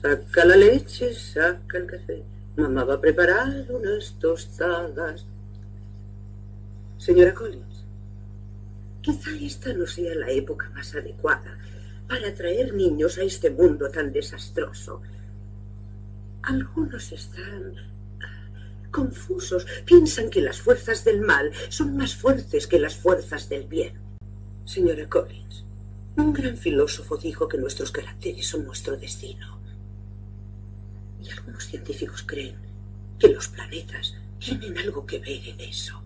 Saca la leche, saca el café. Mamá va a preparar unas tostadas. Señora Collins, quizá esta no sea la época más adecuada para traer niños a este mundo tan desastroso. Algunos están ah, confusos, piensan que las fuerzas del mal son más fuertes que las fuerzas del bien. Señora Collins, un gran filósofo dijo que nuestros caracteres son nuestro destino. Y algunos científicos creen que los planetas tienen algo que ver en eso.